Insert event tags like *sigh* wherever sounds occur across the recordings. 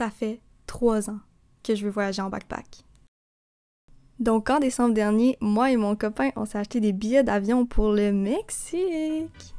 Ça fait trois ans que je veux voyager en backpack. Donc en décembre dernier, moi et mon copain, on s'est acheté des billets d'avion pour le Mexique.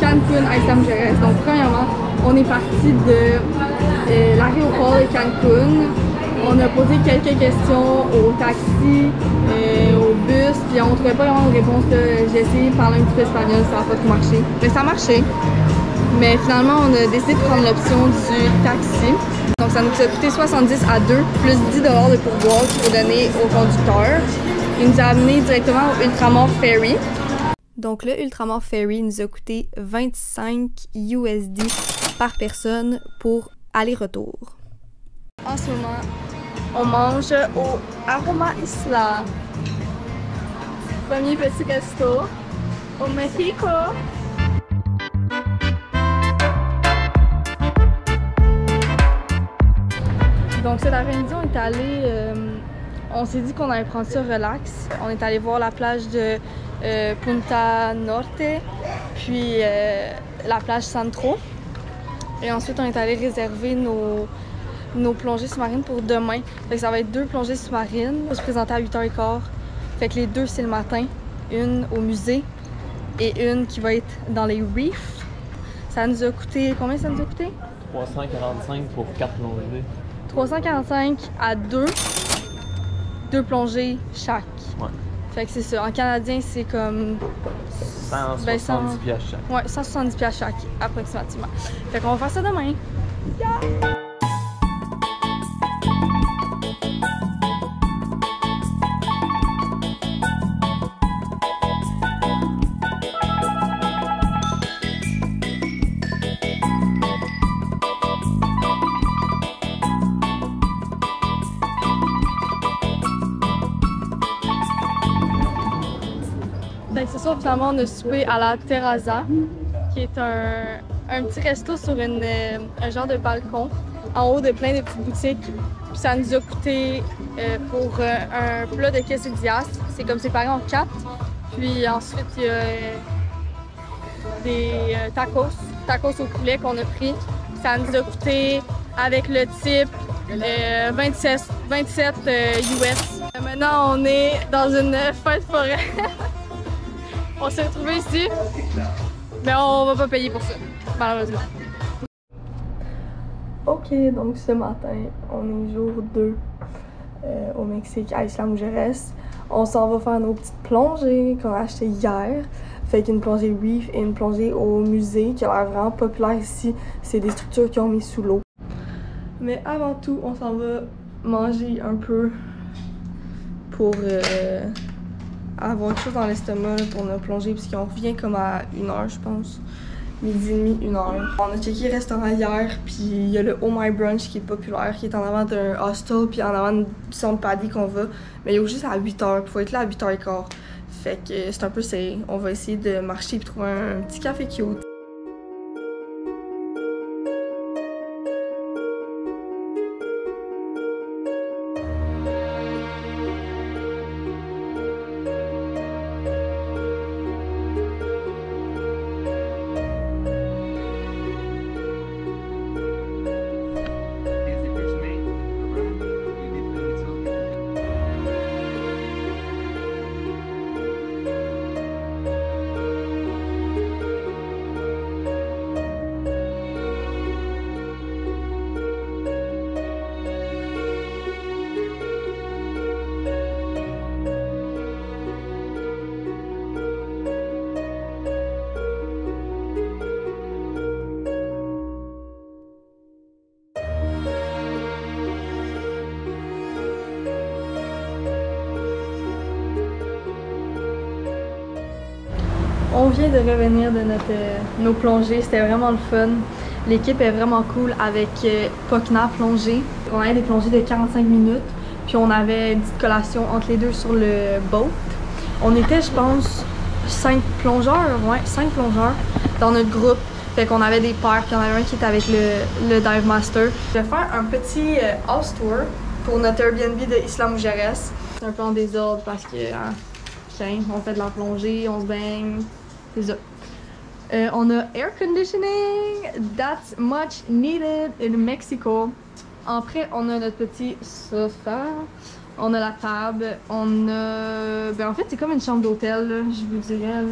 Cancun à Isla Mujeres. Donc, premièrement, on est parti de euh, l'aéroport de Cancun. On a posé quelques questions au taxi, euh, au bus, puis on trouvait pas vraiment de réponse. J'ai essayé de parler un petit peu espagnol, ça n'a pas tout marché. Mais ça a marché. Mais finalement, on a décidé de prendre l'option du taxi. Donc ça nous a coûté 70 à 2, plus 10 de pourboire qu'il faut donner au conducteur. Il nous a amené directement au Ultramar Ferry. Donc le Ultramar Ferry nous a coûté 25 USD par personne pour aller-retour. En ce moment, on mange au Aroma Isla. Premier petit resto au Mexico. Donc cet après-midi, on est allé, euh, on s'est dit qu'on allait prendre ça relax. On est allé voir la plage de euh, Punta Norte, puis euh, la plage Santro. Et ensuite, on est allé réserver nos, nos plongées sous-marines pour demain. Fait que ça va être deux plongées sous-marines. On va se présenter à 8h15. Fait que les deux, c'est le matin. Une au musée et une qui va être dans les reefs. Ça nous a coûté, combien ça nous a coûté? 345 pour 4 plongées. 345 à 2, deux plongées chaque. Ouais. Fait que c'est ça. En canadien, c'est comme 170 Ben, pièces chaque. ouais, 170 pièces chaque, approximativement. Fait qu'on va faire ça demain. Ben, finalement, on a soupé à la Terraza, qui est un, petit resto sur une, euh, un genre de balcon, en haut de plein de petites boutiques. Puis ça nous a coûté euh, pour euh, un plat de quesadillas. C'est comme séparé en quatre. Puis ensuite, il y a des tacos, tacos au poulet qu'on a pris. Ça nous a coûté, avec le type, euh, 27, 27 euh, US. Maintenant, on est dans une fête forêt. *laughs* On s'est retrouvés ici, mais on va pas payer pour ça, malheureusement. Ok, donc ce matin, on est jour 2 euh, au Mexique, à Isla Mujeres. On s'en va faire nos petites plongées qu'on a achetées hier. Fait qu'une plongée reef et une plongée au musée qui a l'air vraiment populaire ici. C'est des structures qui ont mis sous l'eau. Mais avant tout, on s'en va manger un peu pour euh, avoir quelque chose dans l'estomac pour nos plongées, parce qu'on revient comme à une heure, je pense. Midi et demi, une heure. On a checké le restaurant hier, puis il y a le Oh My Brunch qui est populaire, qui est en avant d'un hostel, puis en avant du centre Paddy qu'on va. Mais il est juste à 8 heures, puis faut être là à 8 h 15 Fait que c'est un peu serré. On va essayer de marcher puis trouver un, un petit café cute. De revenir de notre, euh, nos plongées, c'était vraiment le fun. L'équipe est vraiment cool avec euh, plongée. On avait des plongées de 45 minutes, puis on avait une petite collation entre les deux sur le boat. On était, je pense, 5 plongeurs, ouais, 5 plongeurs dans notre groupe. Fait qu'on avait des pairs, puis il y en avait un qui était avec le, le Dive Master. Je vais faire un petit euh, house tour pour notre Airbnb de Isla Mujeres. C'est un peu en désordre parce que, hein, on fait de la plongée, on se baigne, Euh, on a air conditioning, that's much needed in Mexico. Après, on a notre petit sofa, on a la table, on a. Ben en fait, c'est comme une chambre d'hôtel, je vous dirais.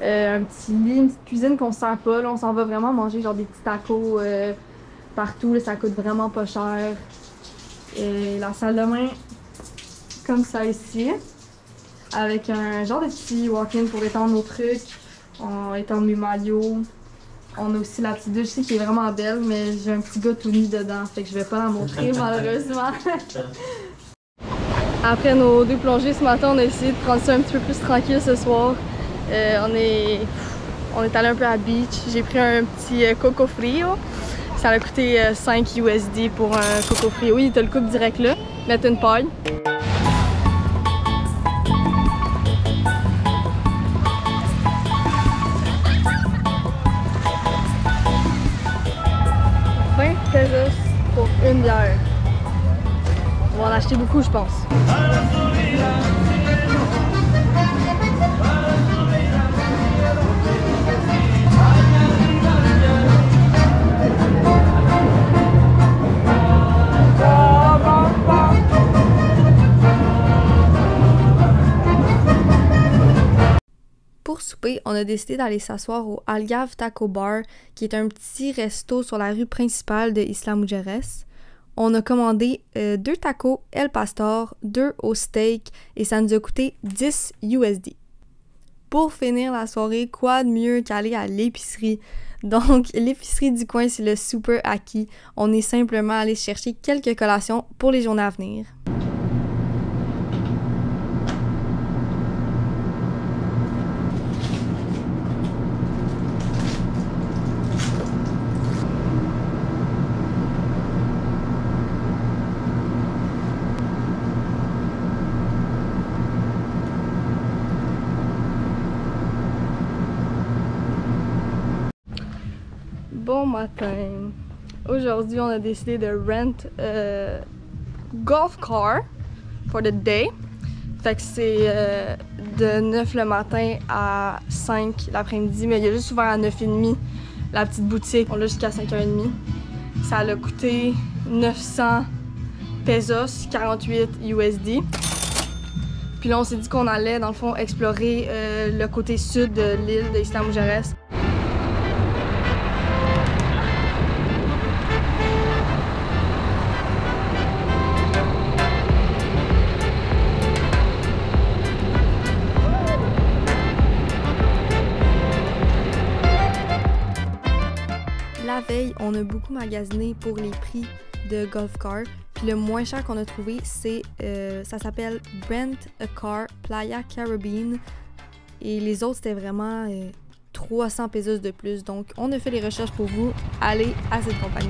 Euh, un petit lit, une petite cuisine qu'on sent pas. Là, on s'en va vraiment manger genre des petits tacos euh, partout. Ça coûte vraiment pas cher. Et la salle de bain, comme ça ici, avec un genre de petit walk-in pour étendre nos trucs, on étendre mes maillots. On a aussi la petite douche ici qui est vraiment belle, mais j'ai un petit gars tout nu dedans, fait que je vais pas la montrer *laughs* malheureusement. *laughs* Après nos deux plongées ce matin, on a essayé de prendre ça un petit peu plus tranquille ce soir. Euh, on est on est allé un peu à la beach. J'ai pris un petit euh, coco frio. Ça a coûté euh, 5 USD pour un coco frio. Oui, t'as le coupe direct là. Mettre une paille. Pour une bière. On va en acheter beaucoup, je pense. Pour souper, on a décidé d'aller s'asseoir au Algarve Taco Bar, qui est un petit resto sur la rue principale de Isla Mujeres. On a commandé euh, deux tacos El Pastor, deux au steak, et ça nous a coûté 10 USD. Pour finir la soirée, quoi de mieux qu'aller à l'épicerie? *laughs* Donc, l'épicerie du coin, c'est le Super Aki. On est simplement allé chercher quelques collations pour les journées à venir. Matin. Aujourd'hui, on a décidé de rent a golf car for the day. Fait que c'est euh, de 9 le matin à 5 l'après-midi, mais il y a juste ouvert à 9h30 la petite boutique. On l'a jusqu'à 5h30. Ça a coûté 900 pesos, 48 USD. Puis là, on s'est dit qu'on allait, dans le fond, explorer euh, le côté sud de l'île de Isla Mujeres. On a beaucoup magasiné pour les prix de Golf Car. Puis le moins cher qu'on a trouvé, c'est euh, ça s'appelle Brent a Car Playa Caribbean. Et les autres, c'était vraiment euh, 300 pesos de plus. Donc, on a fait les recherches pour vous. Allez à cette compagnie.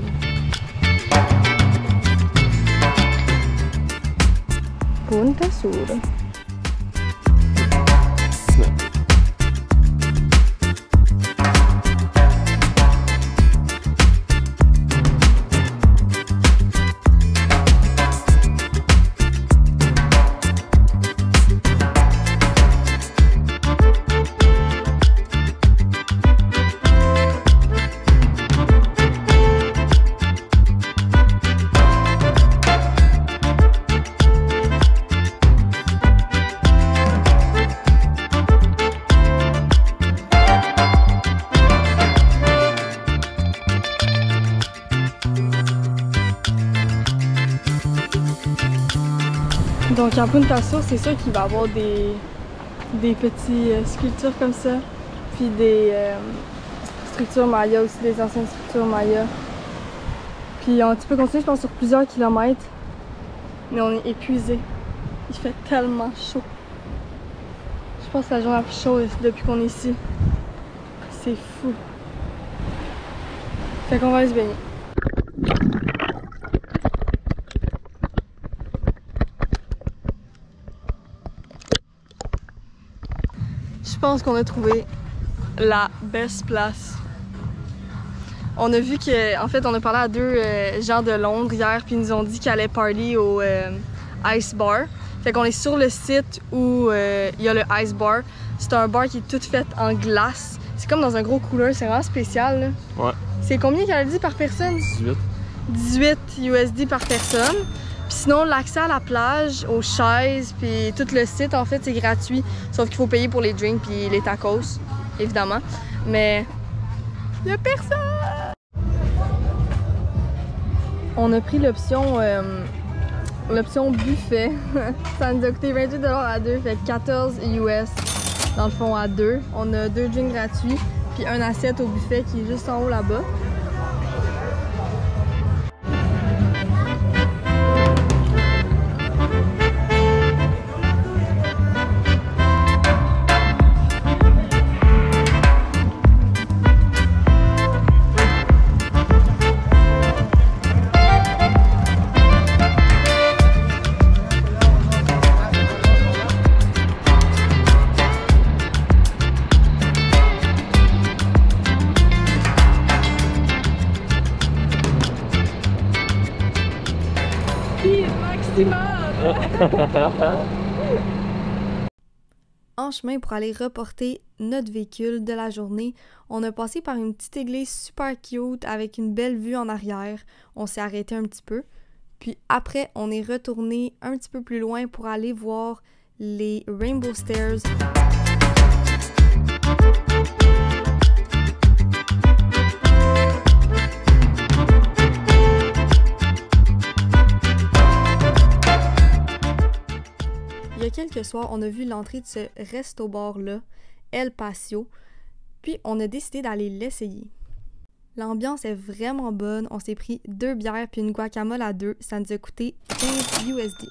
Donc en Punta Sur, c'est sûr qu'il va y avoir des, des petits euh, sculptures comme ça, puis des euh, structures maya aussi, des anciennes structures maya. Puis on, tu peux continuer, je pense, sur plusieurs kilomètres, mais on est épuisé. Il fait tellement chaud. Je pense que la journée la plus chaude depuis qu'on est ici. C'est fou. Fait qu'on va se baigner. Je pense qu'on a trouvé la best place. On a vu que, en fait, on a parlé à deux euh, gens de Londres hier, puis ils nous ont dit qu'ils allaient party au euh, Ice Bar. Fait qu'on est sur le site où euh, il y a le Ice Bar. C'est un bar qui est tout fait en glace. C'est comme dans un gros cooler, c'est vraiment spécial. là. Ouais. C'est combien qu'elle a dit par personne? 18. 18 USD par personne. Puis sinon, l'accès à la plage, aux chaises, puis tout le site, en fait, c'est gratuit. Sauf qu'il faut payer pour les drinks puis les tacos, évidemment. Mais il a personne! On a pris l'option euh, l'option buffet. *laughs* Ça nous a coûté 28 à deux, fait 14 US dans le fond à deux. On a deux drinks gratuits, puis un assiette au buffet qui est juste en haut là-bas. En chemin pour aller reporter notre véhicule de la journée, on a passé par une petite église super cute avec une belle vue en arrière. On s'est arrêté un petit peu. Puis après, on est retourné un petit peu plus loin pour aller voir les Rainbow Stairs. Quelques soirs, on a vu l'entrée de ce resto-bar-là, El Patio, puis on a décidé d'aller l'essayer. L'ambiance est vraiment bonne. On s'est pris deux bières puis une guacamole à deux. Ça nous a coûté 15 USD.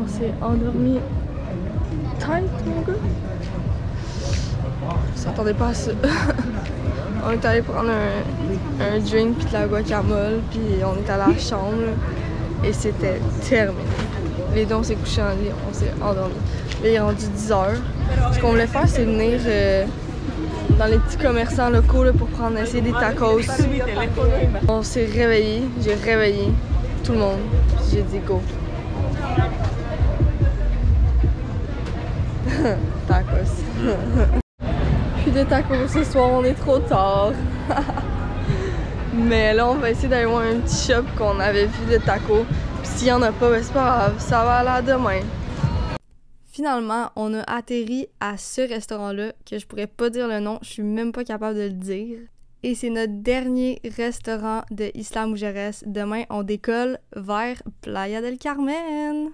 On s'est endormi tight, mon gars. Je s'attendait pas à ça. *laughs* on est allé prendre un, drink puis de la guacamole puis on est à la chambre et c'était terminé. Les deux on s'est couché en lit, on s'est endormi. Là il est rendu 10 heures. Ce qu'on voulait faire c'est venir euh, dans les petits commerçants locaux pour prendre essayer des tacos. On s'est réveillé, j'ai réveillé tout le monde. J'ai dit go. *laughs* tacos. *laughs* Plus de tacos ce soir, on est trop tard. *laughs* Mais là, on va essayer d'aller voir un petit shop qu'on avait vu de tacos. Puis s'il y en a pas, ben c'est pas grave, ça va aller à demain. Finalement, on a atterri à ce restaurant-là, que je pourrais pas dire le nom, je suis même pas capable de le dire. Et c'est notre dernier restaurant de Isla Mujeres. Demain, on décolle vers Playa del Carmen.